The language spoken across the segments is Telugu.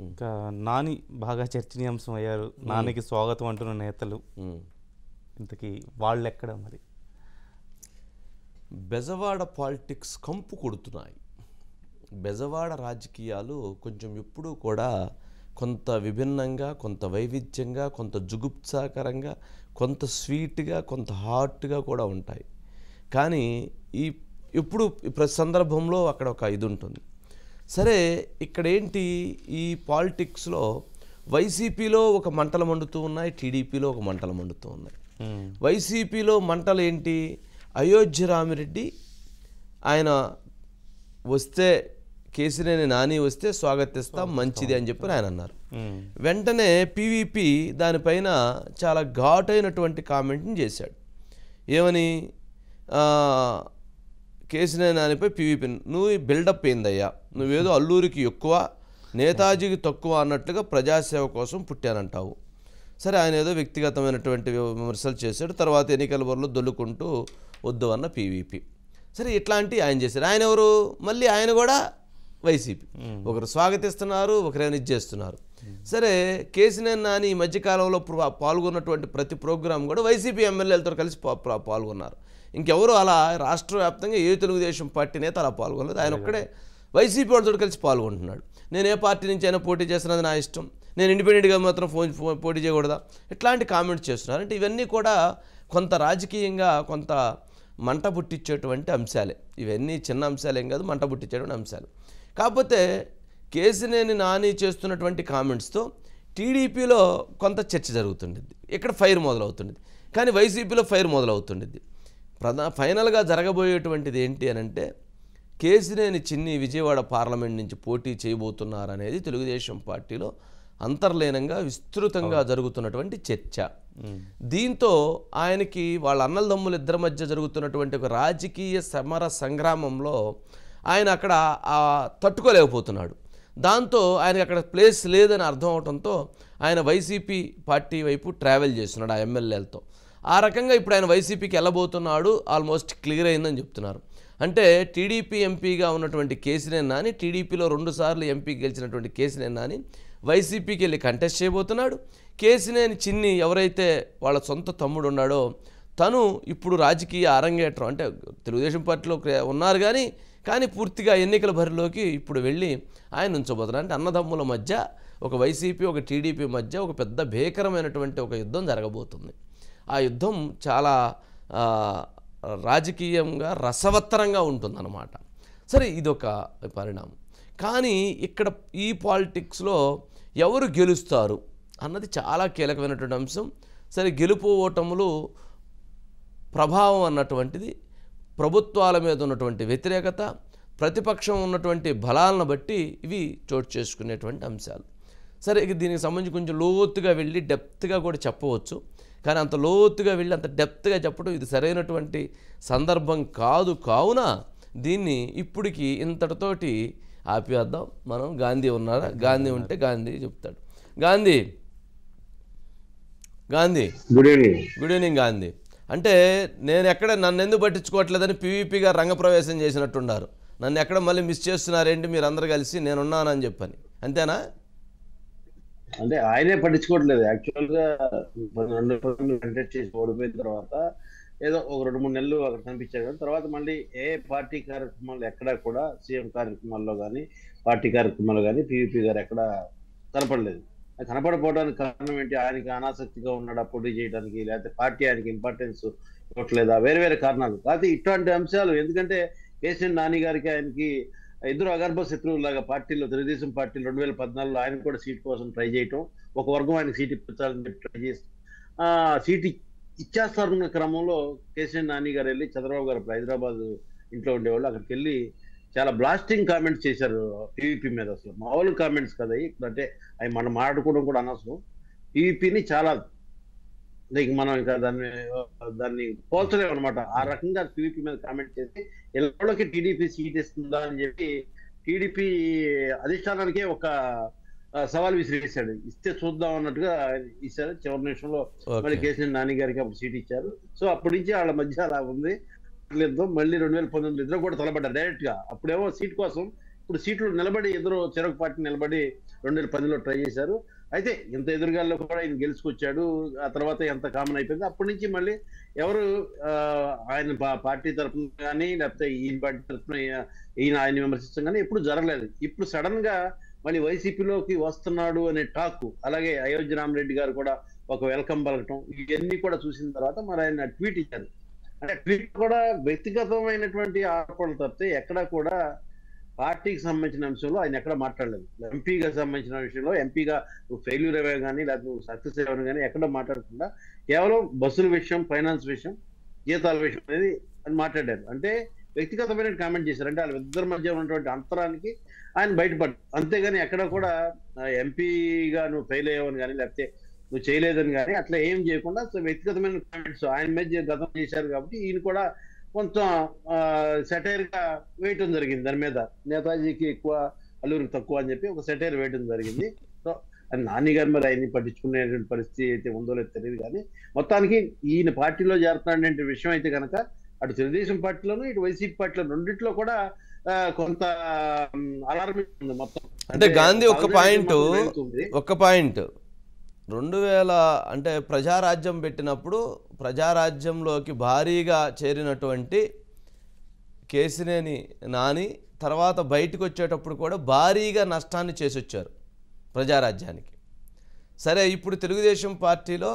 ఇంకా నాని బాగా చర్చనీయాంశం అయ్యారు. నానికి స్వాగతం అంటున్న నేతలు. ఇంతకీ వాళ్ళు ఎక్కడ మరి? బెజవాడ పాలిటిక్స్ కంపు కొడుతున్నాయి. బెజవాడ రాజకీయాలు కొంచెం ఎప్పుడూ కూడా కొంత విభిన్నంగా కొంత వైవిధ్యంగా కొంత జుగుప్సాకరంగా కొంత స్వీట్గా కొంత హాట్గా కూడా ఉంటాయి. కానీ ఈ ఇప్పుడు ప్రతి సందర్భంలో అక్కడ ఒక ఇది ఉంటుంది. సరే ఇక్కడ ఏంటి ఈ పాలిటిక్స్లో వైసీపీలో ఒక మంటలు మండుతూ ఉన్నాయి టీడీపీలో ఒక మంటలు మండుతూ ఉన్నాయి. వైసీపీలో మంటలు ఏంటి అయోధ్య రామిరెడ్డి ఆయన వస్తే కేసినేని నాని వస్తే స్వాగతిస్తాం మంచిది అని చెప్పి ఆయన అన్నారు. వెంటనే పీవీపీ దానిపైన చాలా ఘాటైనటువంటి కామెంట్ని చేశాడు. ఏమని? ఆ, కేసినేని నానిపై పీవీపీ నువ్వు ఈ బిల్డప్ ఏందయ్యా? నువ్వేదో అల్లూరికి ఎక్కువ నేతాజీకి తక్కువ అన్నట్లుగా ప్రజాసేవ కోసం పుట్టానంటావు. సరే ఆయన ఏదో వ్యక్తిగతమైనటువంటి విమర్శలు చేశాడు తర్వాత ఎన్నికల బరిలో దొల్లుకుంటూ వద్దు అన్న పీవీపీ. సరే ఇట్లాంటి ఆయన చేశారు ఆయన ఎవరు? మళ్ళీ ఆయన కూడా వైసీపీ. ఒకరు స్వాగతిస్తున్నారు ఒకరేమో ఇది చేస్తున్నారు. సరే కేసీఆర్ నాని ఈ మధ్యకాలంలో పాల్గొన్నటువంటి ప్రతి ప్రోగ్రాం కూడా వైసీపీ ఎమ్మెల్యేలతో కలిసి పాల్గొన్నారు. ఇంకెవరు అలా రాష్ట్ర వ్యాప్తంగా ఏ తెలుగుదేశం పార్టీ నేత అలా పాల్గొనలేదు. ఆయన ఒక్కడే వైసీపీ వాళ్ళతో కలిసి పాల్గొంటున్నాడు. నేను ఏ పార్టీ నుంచి అయినా పోటీ చేస్తున్నది నా ఇష్టం. నేను ఇండిపెండెంట్గా మాత్రం ఫోన్ పోటీ చేయకూడదా? ఇట్లాంటి కామెంట్స్ చేస్తున్నారు. అంటే ఇవన్నీ కూడా కొంత రాజకీయంగా కొంత మంట పుట్టించేటువంటి అంశాలే. ఇవన్నీ చిన్న అంశాలేం కాదు మంట పుట్టించేటువంటి అంశాలు. కాకపోతే కేసినేని నాని చేస్తున్నటువంటి కామెంట్స్తో టీడీపీలో కొంత చర్చ జరుగుతుండేది. ఇక్కడ ఫైర్ మొదలవుతుండేది. కానీ వైసీపీలో ఫైర్ మొదలవుతుండేది. ప్రధా ఫైనల్గా జరగబోయేటువంటిది ఏంటి అని అంటే కేసినేని చిన్ని విజయవాడ పార్లమెంట్ నుంచి పోటీ చేయబోతున్నారనేది తెలుగుదేశం పార్టీలో అంతర్లీనంగా విస్తృతంగా జరుగుతున్నటువంటి చర్చ. దీంతో ఆయనకి వాళ్ళ అన్నలదమ్ముల ఇద్దరి మధ్య జరుగుతున్నటువంటి ఒక రాజకీయ సమర సంగ్రామంలో ఆయన అక్కడ తట్టుకోలేకపోతున్నాడు. దాంతో ఆయనకి అక్కడ ప్లేస్ లేదని అర్థం అవడంతో ఆయన వైసీపీ పార్టీ వైపు ట్రావెల్ చేస్తున్నాడు ఆ ఎమ్మెల్యేలతో. ఆ రకంగా ఇప్పుడు ఆయన వైసీపీకి వెళ్ళబోతున్నాడు ఆల్మోస్ట్ క్లియర్ అయిందని చెప్తున్నారు. అంటే టీడీపీ ఎంపీగా ఉన్నటువంటి కేసీనేని నాని టీడీపీలో రెండుసార్లు ఎంపీ గెలిచినటువంటి కేసీనేని నాని వైసీపీకి వెళ్ళి కంటెస్ట్ చేయబోతున్నాడు. కేసీనేని చిన్ని ఎవరైతే వాళ్ళ సొంత తమ్ముడు ఉన్నాడో తను ఇప్పుడు రాజకీయ అరంగేట్రం అంటే తెలుగుదేశం పార్టీలో ఉన్నారు కానీ కానీ పూర్తిగా ఎన్నికల బరిలోకి ఇప్పుడు వెళ్ళి ఆయన ఉంచబోతున్నారు. అంటే అన్నదమ్ముల మధ్య ఒక వైసీపీ ఒక టీడీపీ మధ్య ఒక పెద్ద భీకరమైనటువంటి ఒక యుద్ధం జరగబోతుంది. ఆ యుద్ధం చాలా రాజకీయంగా రసవత్తరంగా ఉంటుందన్నమాట. సరే ఇదొక పరిణామం. కానీ ఇక్కడ ఈ పాలిటిక్స్లో ఎవరు గెలుస్తారు అన్నది చాలా కీలకమైనటువంటి అంశం. సరే గెలుపు ఓటములు ప్రభావం అన్నటువంటిది ప్రభుత్వాల మీద ఉన్నటువంటి వ్యతిరేకత ప్రతిపక్షం ఉన్నటువంటి బలాలను బట్టి ఇవి చోటు చేసుకునేటువంటి అంశాలు. సరే ఇక దీనికి సంబంధించి కొంచెం లోతుగా వెళ్ళి డెప్త్గా కూడా చెప్పవచ్చు. కానీ అంత లోతుగా వెళ్ళి అంత డెప్త్గా చెప్పడం ఇది సరైనటువంటి సందర్భం కాదు. కావున దీన్ని ఇప్పటికి ఇంతటితోటి ఆపేద్దాం మనం గాంధీ ఉన్నారా? గాంధీ ఉంటే గాంధీ చెప్తాడు. Gandhi Gandhi. Good evening. Good evening Gandhi. అంటే నేను ఎక్కడ నన్ను ఎందుకు పట్టించుకోవట్లేదని పీవీపీగా రంగప్రవేశం చేసినట్టున్నారు. నన్ను ఎక్కడ మళ్ళీ మిస్ చేస్తున్నారేంటి మీరు అందరు కలిసి నేనున్నానని చెప్పని. అంతేనా? అంటే ఆయనే పట్టించుకోవట్లేదు. యాక్చువల్గా రెండు కంటెక్ట్ చేసి ఓడిపోయిన తర్వాత ఏదో ఒక రెండు మూడు నెలలు అక్కడ కనిపించారు తర్వాత మళ్ళీ ఏ పార్టీ కార్యక్రమాలు ఎక్కడా కూడా సీఎం కార్యక్రమాల్లో కానీ పార్టీ కార్యక్రమాల్లో కానీ పీవీపీ గారు ఎక్కడ కనపడలేదు. అది కనపడకపోవడానికి కారణం ఏంటి? ఆయనకి అనాసక్తిగా ఉన్నాడా పోటీ చేయడానికి లేకపోతే పార్టీ ఆయనకి ఇంపార్టెన్స్ ఇవ్వట్లేదా. వేరే వేరే కారణాలు. కాకపోతే ఇట్లాంటి అంశాలు ఎందుకంటే కేసీఆర్ నాని గారికి ఆయనకి ఇద్దరు అగర్భ శత్రువులాగా పార్టీలో తెలుగుదేశం పార్టీలో రెండు వేల పద్నాలుగులో ఆయన కూడా సీట్ కోసం ట్రై చేయటం ఒక వర్గం ఆయన సీట్ ఇప్పించాలని చెప్పి ట్రై చేసి సీట్ ఇచ్చేస్తారన్న క్రమంలో కేసీఆర్ నాని గారు వెళ్ళి చంద్రబాబు గారు హైదరాబాద్ ఇంట్లో ఉండేవాళ్ళు. అక్కడికి వెళ్ళి చాలా బ్లాస్టింగ్ కామెంట్స్ చేశారు టీవీపీ మీద అసలు. మామూలు కామెంట్స్ కదా అంటే అవి మనం మాట్లాడుకోవడం కూడా అనవసరం. టీవీపీని చాలా లైక్ మనం ఇంకా దాన్ని దాన్ని పోల్చలేము అనమాట ఆ రకంగా టీడీపీ మీద కామెంట్ చేసి ఎల్లకి టీడీపీ సీట్ ఇస్తుందా అని చెప్పి టీడీపీ అధిష్టానానికే ఒక సవాల్ విసిరేశాడు. ఇస్తే చూద్దాం అన్నట్టుగా ఇచ్చారు. చివరి నిమిషంలో మళ్ళీ కేసీఆర్ నాని గారికి అప్పుడు సీట్ ఇచ్చారు. సో అప్పటి నుంచి వాళ్ళ మధ్య అలా ఉంది. లేదు మళ్ళీ రెండు వేల పంతొమ్మిది ఇద్దరు కూడా తలబడ్డారు డైరెక్ట్గా. అప్పుడేమో సీట్ కోసం ఇప్పుడు సీట్లు నిలబడి ఇద్దరు చెరకు పార్టీ నిలబడి రెండు వేల పదిలో ట్రై చేశారు. అయితే ఇంత ఎదురుగాల్లో కూడా ఆయన గెలుచుకొచ్చాడు. ఆ తర్వాత ఎంత కామన్ అయిపోయింది అప్పటి నుంచి మళ్ళీ ఎవరు ఆ, ఆయన పార్టీ తరఫున కానీ లేకపోతే ఈయన పార్టీ తరఫున ఈయన- ఈయన ఆయన విమర్శించడం కానీ ఎప్పుడు జరగలేదు. ఇప్పుడు సడన్గా మళ్ళీ వైసీపీలోకి వస్తున్నాడు అనే టాక్ అలాగే అయోధ్య రామరెడ్డి గారు కూడా ఒక వెల్కమ్ పలకటం ఇవన్నీ కూడా చూసిన తర్వాత మరి ఆయన ట్వీట్ ఇచ్చారు. అంటే ట్వీట్ కూడా వ్యక్తిగతమైనటువంటి ఆరోపణలు తప్పితే ఎక్కడా కూడా పార్టీకి సంబంధించిన అంశంలో ఆయన ఎక్కడ మాట్లాడలేదు. ఎంపీగా సంబంధించిన విషయంలో ఎంపీగా నువ్వు ఫెయిల్యూర్ అయ్యా కానీ లేకపోతే నువ్వు సక్సెస్ అయ్యావు కానీ ఎక్కడ మాట్లాడకుండా కేవలం బస్సుల విషయం ఫైనాన్స్ విషయం జీతాల విషయం అనేది అని మాట్లాడారు. అంటే వ్యక్తిగతమైన కామెంట్ చేశారు. అంటే వాళ్ళ ఇద్దరి మధ్య ఉన్నటువంటి అంతరానికి ఆయన బయటపడ్డారు. అంతేగాని ఎక్కడ కూడా ఎంపీగా నువ్వు ఫెయిల్ అయ్యావని కానీ లేకపోతే నువ్వు చేయలేదని కానీ అట్లా ఏం చేయకుండా సో వ్యక్తిగతమైన కామెంట్స్ ఆయన మీద గతం చేశారు కాబట్టి ఈయన కూడా కొంచెం సెటైర్గా వేయటం జరిగింది. దాని మీద నేతాజీకి ఎక్కువ అల్లూరికి తక్కువ అని చెప్పి ఒక సెటైర్ వేయటం జరిగింది. సో నాని గారు మరి ఆయన్ని పట్టించుకునేటువంటి పరిస్థితి అయితే ఉందో లేదో తెలియదు కానీ మొత్తానికి ఈయన పార్టీలో చేరుతున్నాడంటే విషయం అయితే కనుక అటు తెలుగుదేశం పార్టీలోను ఇటు వైసీపీ పార్టీలో రెండిట్లో కూడా కొంత అలారం ఉంది మొత్తం. అంటే గాంధీ ఒక పాయింట్. ఒక్క పాయింట్. రెండు వేల అంటే ప్రజారాజ్యం పెట్టినప్పుడు ప్రజారాజ్యంలోకి భారీగా చేరినటువంటి కేసినేని నాని తర్వాత బయటకు వచ్చేటప్పుడు కూడా భారీగా నష్టాన్ని చేసి వచ్చారు ప్రజారాజ్యానికి. సరే ఇప్పుడు తెలుగుదేశం పార్టీలో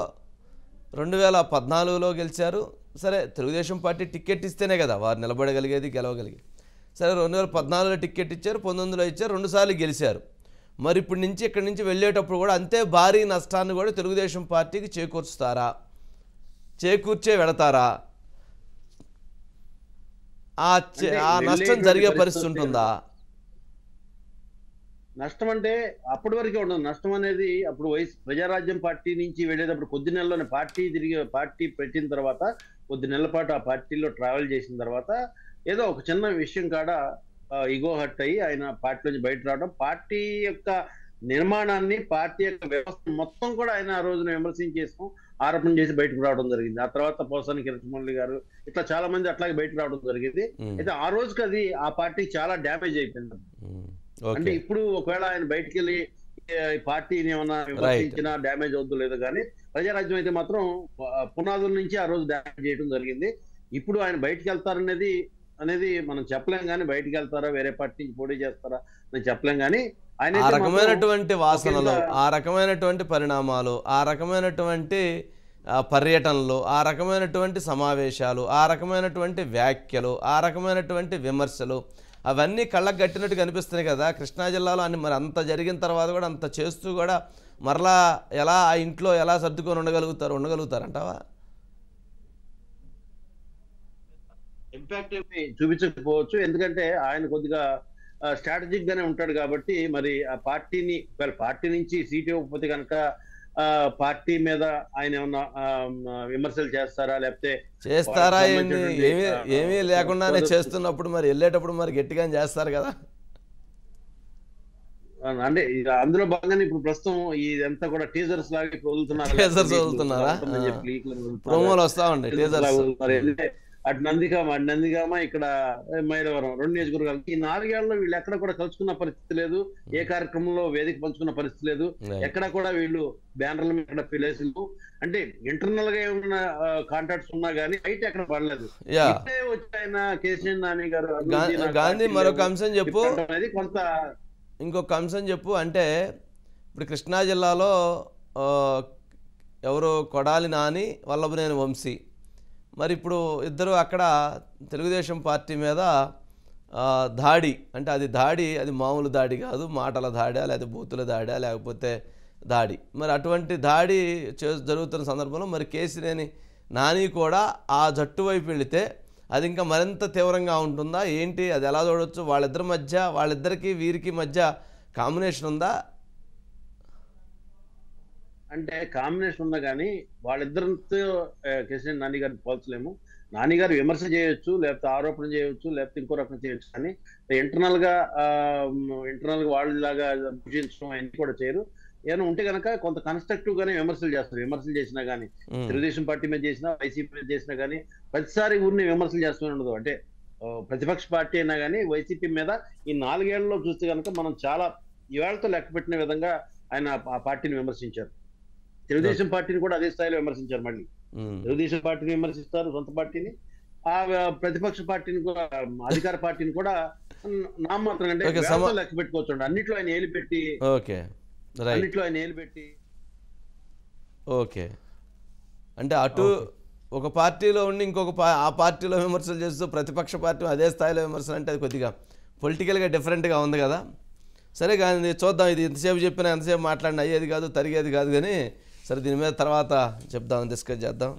రెండు వేల పద్నాలుగులో గెలిచారు. సరే తెలుగుదేశం పార్టీ టికెట్ ఇస్తేనే కదా వారు నిలబడగలిగేది గెలవగలిగేది. సరే రెండు వేల పద్నాలుగులో టికెట్ ఇచ్చారు పంతొమ్మిదిలో ఇచ్చారు రెండుసార్లు గెలిచారు. మరి ఇప్పటి నుంచి ఇక్కడి నుంచి వెళ్ళేటప్పుడు కూడా అంతే భారీ నష్టాన్ని కూడా తెలుగుదేశం పార్టీకి చేకూర్చుతారా చేకూర్చే వెళతారా ఆ నష్టం జరిగే పరిస్థితి పరిస్థితి ఉంటుందా? నష్టం అంటే అప్పటి వరకే ఉండదు. నష్టం అనేది అప్పుడు వైస్ ప్రజారాజ్యం పార్టీ నుంచి వెళ్ళేటప్పుడు కొద్ది నెలలోనే పార్టీ తిరిగి పార్టీ పెట్టిన తర్వాత కొద్ది నెలల పాటు ఆ పార్టీలో ట్రావెల్ చేసిన తర్వాత ఏదో ఒక చిన్న విషయం కాడ ఇగో హట్ అయ్యి ఆయన పార్టీలోంచి బయట రావడం. పార్టీ యొక్క నిర్మాణాన్ని పార్టీ యొక్క వ్యవస్థ మొత్తం కూడా ఆయన ఆ రోజున విమర్శించేసాం ఆరోపణ చేసి బయటకు రావడం జరిగింది. ఆ తర్వాత పోసాని కిరటమల్లి గారు ఇట్లా చాలా మంది అట్లాగే బయటకు రావడం జరిగింది. అయితే ఆ రోజుకి అది ఆ పార్టీ చాలా డ్యామేజ్ అయిపోయింది. అంటే ఇప్పుడు ఒకవేళ ఆయన బయటికి వెళ్ళి పార్టీని ఏమన్నా విమర్శించినా డ్యామేజ్ అవుతుందో లేదో కానీ ప్రజారాజ్యం అయితే మాత్రం పునాదుల నుంచి ఆ రోజు డ్యామేజ్ చేయడం జరిగింది. ఇప్పుడు ఆయన బయటికి వెళ్తారనేది అనేది మనం చెప్పలేం కానీ బయటికి వెళ్తారా వేరే పార్టీ నుంచి పోటీ చేస్తారా? అని చెప్పలేం కానీ ఆయన ఆ రకమైనటువంటి వాసనలు ఆ రకమైనటువంటి పరిణామాలు ఆ రకమైనటువంటి పర్యటనలు ఆ రకమైనటువంటి సమావేశాలు ఆ రకమైనటువంటి వ్యాఖ్యలు ఆ రకమైనటువంటి విమర్శలు అవన్నీ కళ్ళకు కట్టినట్టు కనిపిస్తున్నాయి కదా. కృష్ణా జిల్లాలో అన్ని మరి అంత జరిగిన తర్వాత కూడా అంత చేస్తూ కూడా మరలా ఎలా ఆ ఇంట్లో ఎలా సర్దుకొని ఉండగలుగుతారు ఉండగలుగుతారంటావా? ఇంపాక్ట్ ఏమి చూపించకపోవచ్చు. ఎందుకంటే ఆయన కొద్దిగా స్ట్రాటజిక్ గానే ఉంటాడు కాబట్టి మరి ఆ పార్టీని పార్టీ నుంచి సీట్ ఇవ్వకపోతే కనుక పార్టీ మీద ఆయన ఏమన్నా విమర్శలు చేస్తారా? లేకపోతే చేస్తారా ఏమీ ఏమీ లేకుండానే చేస్తున్నప్పుడు మరి వెళ్ళేటప్పుడు మరి గట్టిగా చేస్తారు కదా. అంటే ఇక అందులో భాగంగానే ఇప్పుడు ప్రస్తుతం ఇదంతా కూడా టీజర్స్ లాగా ఇప్పుడు వదులుతున్నారు. Teasers వదులుతున్నారా? ప్రోమోలు వస్తా లాగా టీజర్స్ వదులుతున్నారు. ఎందుకంటే అటు నందిగామ అటు నందిగామ ఇక్కడ మైలవరం రెండు నియోజకవర్గాలు ఈ నాలుగేళ్ళలో వీళ్ళు ఎక్కడ కూడా కలుసుకున్న పరిస్థితి లేదు. ఏ కార్యక్రమంలో వేదిక పంచుకున్న పరిస్థితి లేదు. ఎక్కడ కూడా వీళ్ళు బ్యానర్ల మీద ఎక్కడ అంటే ఇంటర్నల్గా ఏమన్నా కాంటాక్ట్స్ ఉన్నా గానీ బయట ఎక్కడ పడలేదు. యా. ఇప్పుడే వచ్చి ఆయన కేసీఆర్ నాని గారు గాంధీ మరొక. అంశం చెప్పు. అనేది కొంత ఇంకొక అంశం చెప్పు. అంటే ఇప్పుడు కృష్ణా జిల్లాలో ఎవరు కొడాలి నాని వల్లభనేని వంశీ మరి ఇప్పుడు ఇద్దరు అక్కడ తెలుగుదేశం పార్టీ మీద దాడి అంటే అది దాడి అది మామూలు దాడి కాదు మాటల దాడా లేదా బూతుల దాడా లేకపోతే దాడి. మరి అటువంటి దాడి చే జరుగుతున్న సందర్భంలో మరి కేసినేని నాని కూడా ఆ జట్టు వైపు వెళితే అది ఇంకా మరింత తీవ్రంగా ఉంటుందా? ఏంటి? అది ఎలా చూడవచ్చు వాళ్ళిద్దరి మధ్య వాళ్ళిద్దరికీ వీరికి మధ్య కాంబినేషన్ ఉందా? అంటే కాంబినేషన్ ఉన్నా కానీ వాళ్ళిద్దరితో కేసీఆర్ నాని గారిని పోల్చలేము. నాని గారు విమర్శ చేయొచ్చు లేకపోతే ఆరోపణ చేయొచ్చు లేకపోతే ఇంకో రకం చేయొచ్చు. కానీ ఇంటర్నల్గా ఇంటర్నల్గా వాళ్ళలాగా భుజించడం అవన్నీ కూడా చేయరు. ఏమైనా ఉంటే కనుక కొంత కన్స్ట్రక్టివ్ గానే విమర్శలు చేస్తారు. విమర్శలు చేసినా కానీ ఉమ్, తెలుగుదేశం పార్టీ మీద చేసినా వైసీపీ మీద చేసినా కానీ ప్రతిసారి ఊరిని విమర్శలు చేస్తూనే ఉండదు. అంటే ప్రతిపక్ష పార్టీ అయినా కానీ వైసీపీ మీద ఈ నాలుగేళ్ళలో చూస్తే కనుక మనం చాలా ఈవేళతో లెక్క పెట్టిన విధంగా ఆయన ఆ పార్టీని విమర్శించారు. తెలుగుదేశం పార్టీని కూడా అదే స్థాయిలో విమర్శించారు మళ్ళీ. తెలుగుదేశం పార్టీని విమర్శిస్తారు సొంత పార్టీని. ఆ ప్రతిపక్ష పార్టీని కూడా అధికార పార్టీని కూడా నామమాత్రం అంటే లెక్క పెట్టుకోవచ్చు. అన్నిట్లో ఆయన ఏలు పెట్టి అన్నిట్లో ఆయన ఏలు పెట్టి. ఓకే. అంటే అటు ఒక పార్టీలో ఉండి ఇంకొక ఆ పార్టీలో విమర్శలు చేస్తూ ప్రతిపక్ష పార్టీ అదే స్థాయిలో విమర్శలు అంటే అది కొద్దిగా పొలిటికల్గా డిఫరెంట్గా ఉంది కదా. సరే కానీ చూద్దాం ఇది ఎంతసేపు చెప్పినా ఎంతసేపు మాట్లాడినా అయ్యేది కాదు తరిగేది కాదు కానీ సరే దీని మీద తర్వాత చెప్దాం డిస్కస్ చేద్దాం.